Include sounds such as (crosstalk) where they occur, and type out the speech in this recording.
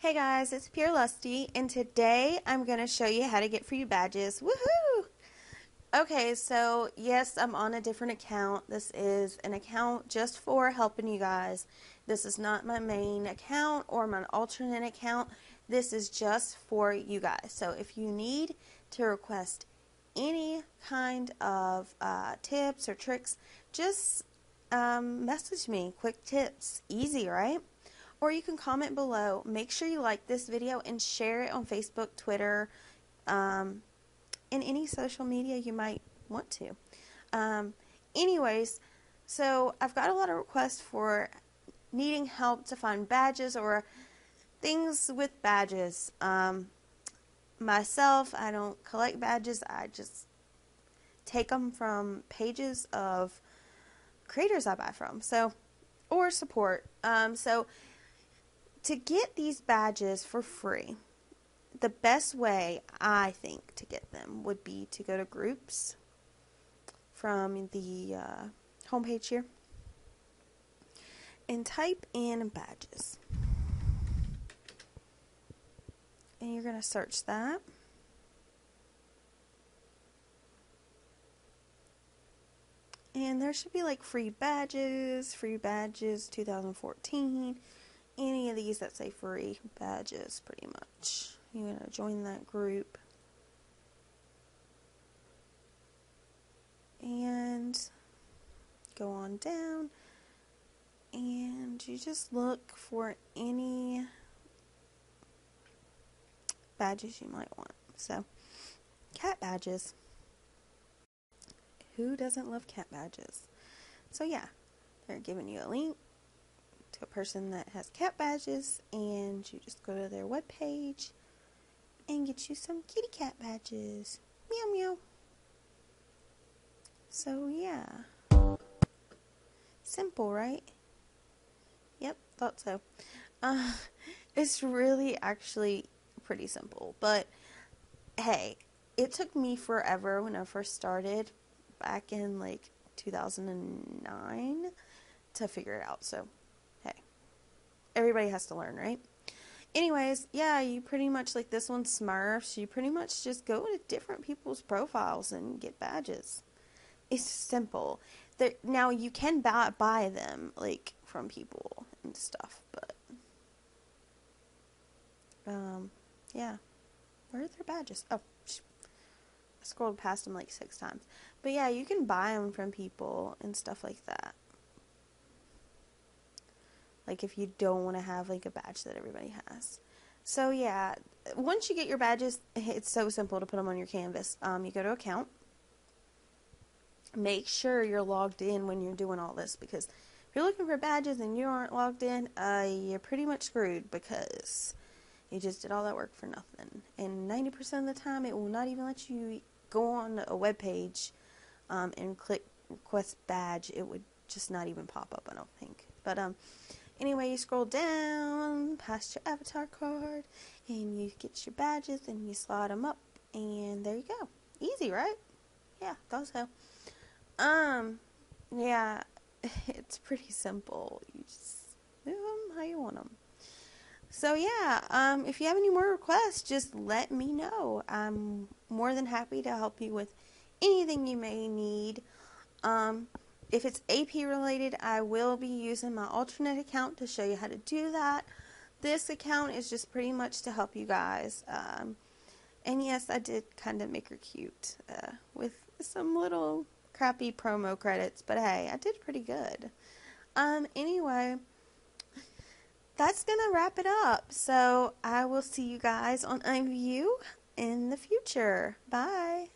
Hey guys, it's Pure Lusty, and today I'm going to show you how to get free badges. Woohoo! Okay, so yes, I'm on a different account. This is an account just for helping you guys. This is not my main account or my alternate account. This is just for you guys. So if you need to request any kind of uh, tips or tricks, just um, message me. Quick tips. Easy, right? Or you can comment below. Make sure you like this video and share it on Facebook, Twitter, um, and any social media you might want to. Um, anyways, so I've got a lot of requests for needing help to find badges or things with badges. Um, myself, I don't collect badges. I just take them from pages of creators I buy from. So, or support. Um, so to get these badges for free, the best way I think to get them would be to go to groups from the uh, homepage here and type in badges. And you're going to search that. And there should be like free badges, free badges 2014 any of these that say free badges, pretty much. You're going to join that group. And go on down. And you just look for any badges you might want. So, cat badges. Who doesn't love cat badges? So, yeah, they're giving you a link a person that has cat badges and you just go to their webpage and get you some kitty cat badges. Meow meow. So yeah. Simple, right? Yep, thought so. Uh, (laughs) it's really actually pretty simple, but hey, it took me forever when I first started back in like 2009 to figure it out. So everybody has to learn, right? Anyways, yeah, you pretty much like this one Smurfs, you pretty much just go to different people's profiles and get badges. It's simple. There, now you can buy, them like from people and stuff, but um, yeah. Where are their badges? Oh, I scrolled past them like six times. But yeah, you can buy them from people and stuff like that. Like if you don't want to have like a badge that everybody has. So yeah, once you get your badges, it's so simple to put them on your canvas. Um, you go to account. Make sure you're logged in when you're doing all this because if you're looking for badges and you aren't logged in, uh, you're pretty much screwed because you just did all that work for nothing. And 90% of the time, it will not even let you go on a web page um, and click request badge. It would just not even pop up, I don't think. But um, Anyway, you scroll down past your avatar card and you get your badges and you slide them up and there you go. Easy, right? Yeah, thought so. Um, yeah, (laughs) it's pretty simple. You just move them how you want them. So yeah, um, if you have any more requests, just let me know. I'm more than happy to help you with anything you may need. Um, if it's AP related, I will be using my alternate account to show you how to do that. This account is just pretty much to help you guys. Um, and yes, I did kind of make her cute uh, with some little crappy promo credits, but hey, I did pretty good. Um, anyway, that's gonna wrap it up. So I will see you guys on IMVU in the future. Bye.